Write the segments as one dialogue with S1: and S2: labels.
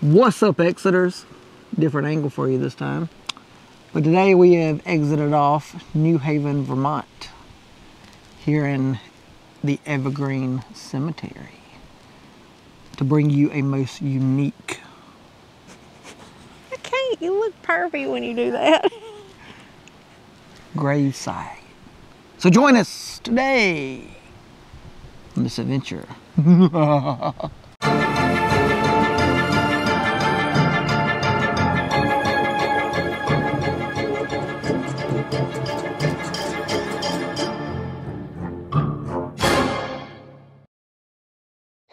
S1: What's up, Exiters? Different angle for you this time. But today we have exited off New Haven, Vermont, here in the Evergreen Cemetery to bring you a most unique.
S2: I can't. You look perfect when you do that.
S1: graveside. So join us today on this adventure.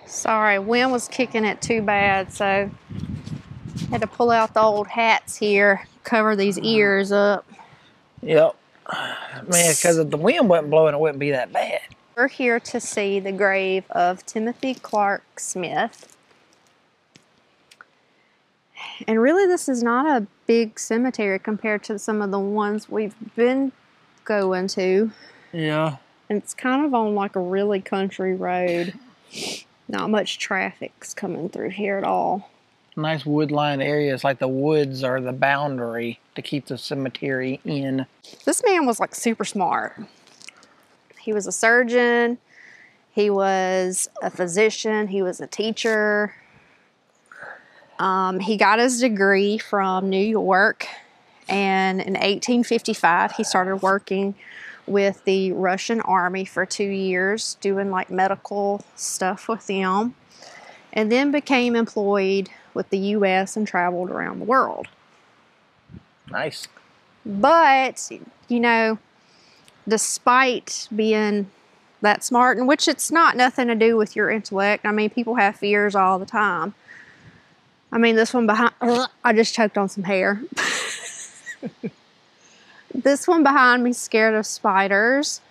S2: Sorry, wind was kicking it too bad, so had to pull out the old hats here, cover these ears up.
S1: Yep. Man, because if the wind wasn't blowing, it wouldn't be that bad.
S2: We're here to see the grave of Timothy Clark Smith. And really, this is not a big cemetery compared to some of the ones we've been going to.
S1: Yeah.
S2: And it's kind of on like a really country road. Not much traffic's coming through here at all.
S1: Nice woodline areas, like the woods are the boundary to keep the cemetery in.
S2: This man was like super smart. He was a surgeon, he was a physician, he was a teacher. Um, he got his degree from New York, and in 1855, he started working with the Russian army for two years, doing like medical stuff with them, and then became employed with the US and traveled around the world.
S1: Nice.
S2: But, you know, despite being that smart, and which it's not nothing to do with your intellect, I mean, people have fears all the time. I mean, this one behind, I just choked on some hair. this one behind me scared of spiders.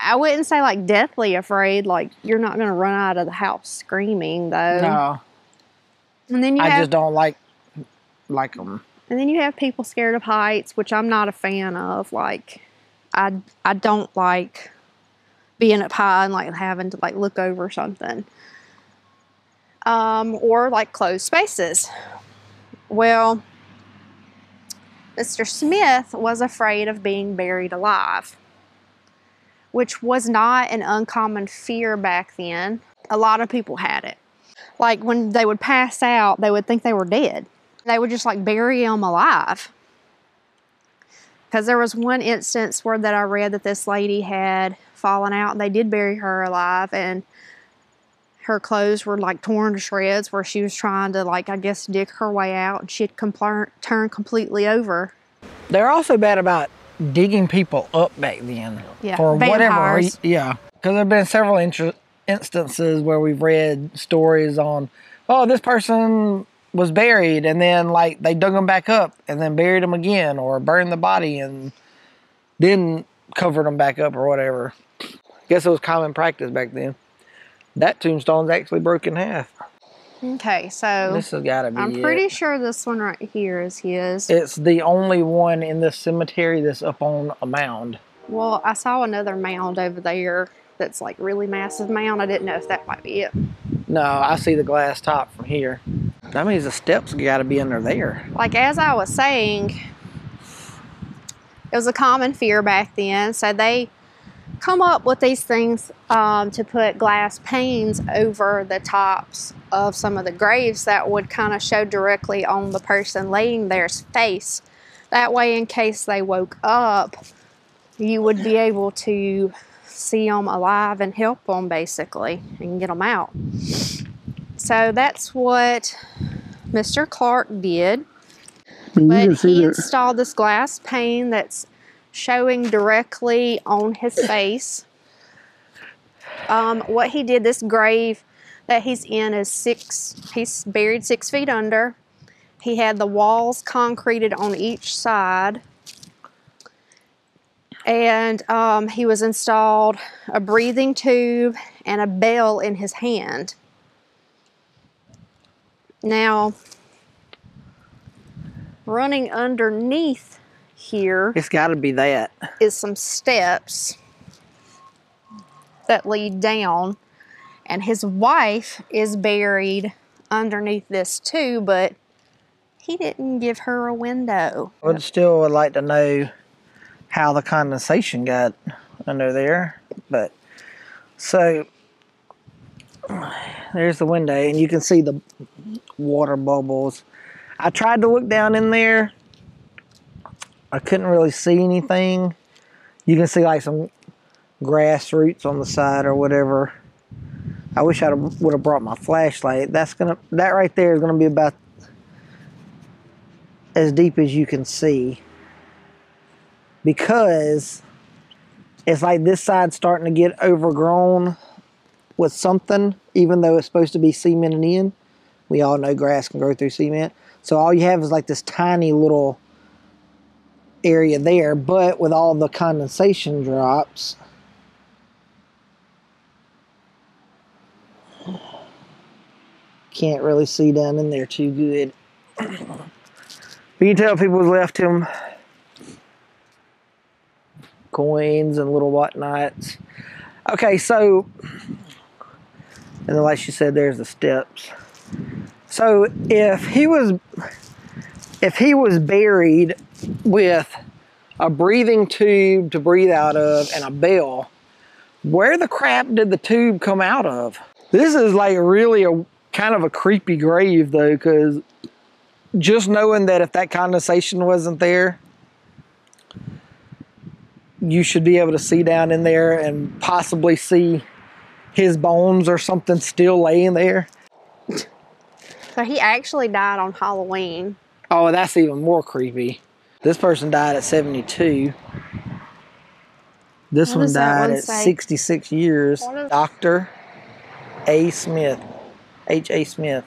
S2: I wouldn't say like deathly afraid, like you're not going to run out of the house screaming though.
S1: No,
S2: And then you
S1: I
S2: have
S1: just don't like like them.
S2: And then you have people scared of heights, which I'm not a fan of. Like, I I don't like being up high and like having to like look over something. Um, or like closed spaces. Well, Mr. Smith was afraid of being buried alive, which was not an uncommon fear back then. A lot of people had it. Like when they would pass out, they would think they were dead they would just like bury them alive. Because there was one instance where that I read that this lady had fallen out and they did bury her alive and her clothes were like torn to shreds where she was trying to like I guess dig her way out and she'd compl- turned completely over.
S1: They're also bad about digging people up back then.
S2: Yeah,
S1: For whatever
S2: vampires.
S1: reason. Yeah. Because there have been several instances where we've read stories on, oh, this person was buried and then like they dug them back up and then buried them again or burned the body and then covered them back up or whatever. Guess it was common practice back then. That tombstone's actually broken in half.
S2: Okay, so
S1: This has got to be
S2: I'm
S1: it.
S2: pretty sure this one right here is his.
S1: It's the only one in this cemetery that's up on a mound.
S2: Well, I saw another mound over there that's like really massive mound. I didn't know if that might be it.
S1: No, I see the glass top from here. That means the steps got to be under there.
S2: like as I was saying, it was a common fear back then. So they come up with these things um, to put glass panes over the tops of some of the graves that would kind of show directly on the person laying there's face. That way, in case they woke up, you would be able to see them alive and help them basically and get them out. So that's what Mr. Clark did. But he installed this glass pane that's showing directly on his face. Um, what he did, this grave that he's in is six, he's buried six feet under. He had the walls concreted on each side. And um, he was installed a breathing tube and a bell in his hand. Now, running underneath here
S1: It's got to be that.
S2: is some steps that lead down, and his wife is buried underneath this too, but he didn't give her a window.
S1: I would still would like to know how the condensation got under there. But so there's the window, and you can see the water bubbles. I tried to look down in there. I couldn't really see anything. You can see like some grass roots on the side or whatever. I wish I would have brought my flashlight. That's gonna that right there is gonna be about as deep as you can see because it's like this side's starting to get overgrown with something, even though it's supposed to be cemented in. We all know grass can grow through cement. So all you have is like this tiny little area there, but with all the condensation drops, can't really see down in there too good. But you can tell people left him coins and little whatnots. Okay, so, and then like she said, there's the steps. So if he was, if he was buried with a breathing tube to breathe out of and a bell, where the crap did the tube come out of? This is like really a kind of a creepy grave though, because just knowing that if that condensation wasn't there, you should be able to see down in there and possibly see his bones or something still laying there.
S2: So he actually died on Halloween.
S1: Oh, that's even more creepy. This person died at 72. This
S2: What
S1: one died
S2: one
S1: at
S2: say?
S1: 66 years. Dr. A. Smith. H. A. Smith.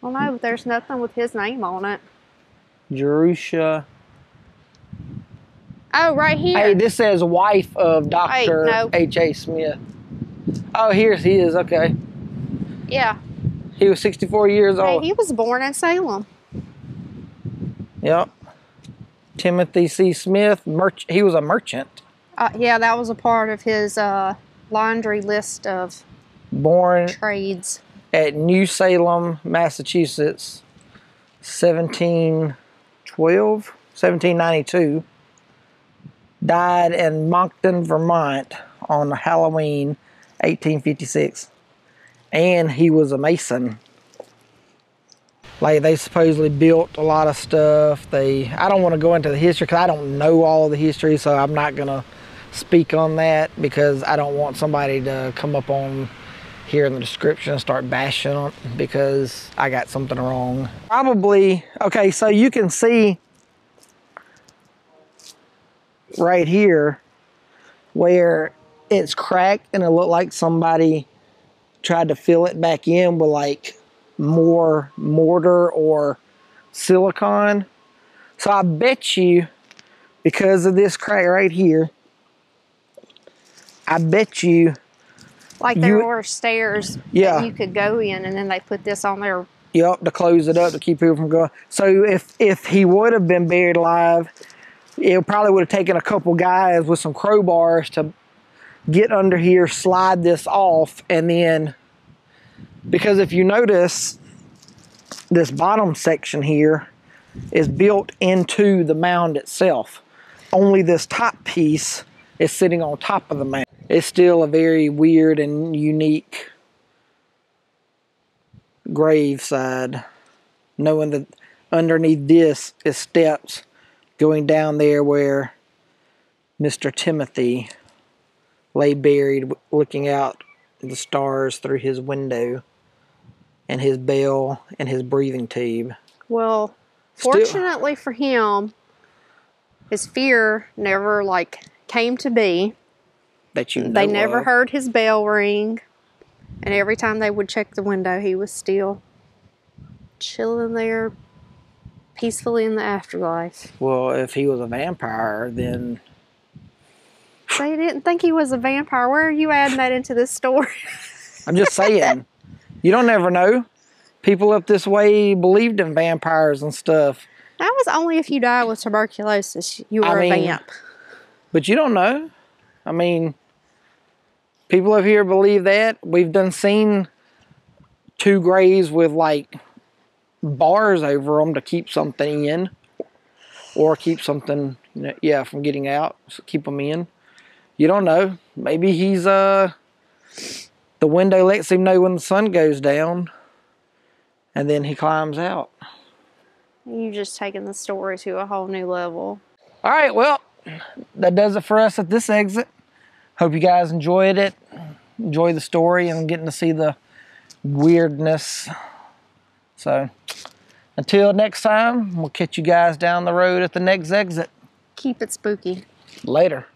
S2: Well, no, but there's nothing with his name on it.
S1: Jerusha.
S2: Oh, right here.
S1: Hey, this says wife of Dr.
S2: no.
S1: H. A. Smith. Oh, here's he is. Okay.
S2: yeah.
S1: He was 64 years
S2: Hey,
S1: old.
S2: he was born in Salem.
S1: Yep. Timothy C. Smith. Merch- he was a merchant.
S2: Uh, yeah, that was a part of his uh, laundry list of
S1: Born
S2: trades.
S1: at New Salem, Massachusetts, 1712, 1792. Died in Monkton, Vermont on Halloween, 1856. And he was a mason. Like they supposedly built a lot of stuff. They I don't want to go into the history because I don't know all the history, so I'm not gonna speak on that because I don't want somebody to come up on here in the description and start bashing on because I got something wrong. Probably, okay, so you can see right here where it's cracked and it looked like somebody tried to fill it back in with like more mortar or silicone. So I bet you because of this crack right here, I bet you
S2: Like there
S1: You-
S2: were stairs
S1: Yeah.
S2: that you could go in, and then they put this on there.
S1: Yep, to close it up to keep people from going. So if if he would have been buried alive, it probably would have taken a couple guys with some crowbars to get under here, slide this off, and then because if you notice, this bottom section here is built into the mound itself. Only this top piece is sitting on top of the mound. It's still a very weird and unique graveside, knowing that underneath this is steps going down there where Mr. Timothy lay buried, looking out the stars through his window, and his bell and his breathing tube.
S2: Well,
S1: Still-
S2: fortunately for him, his fear never like came to be.
S1: That you
S2: they never
S1: of.
S2: heard his bell ring, and every time they would check the window, he was still chilling there peacefully in the afterlife.
S1: Well, if he was a vampire, then
S2: They didn't think he was a vampire. Where are you adding that into this story?
S1: I'm just saying, you don't ever know. People up this way believed in vampires and stuff,
S2: that was only if you died with tuberculosis. You were
S1: I
S2: a
S1: mean,
S2: vamp.
S1: but you don't know. I mean, people up here believe that. We've done seen two graves with like bars over them to keep something in or keep something, you know, yeah, from getting out. So keep them in. You don't know. Maybe he's uh the window lets him know when the sun goes down, and then he climbs out.
S2: You're just taking the story to a whole new level.
S1: All right, well, that does it for us at this exit. Hope you guys enjoyed it. Enjoy the story and getting to see the weirdness. So, until next time, we'll catch you guys down the road at the next exit.
S2: Keep it spooky.
S1: Later.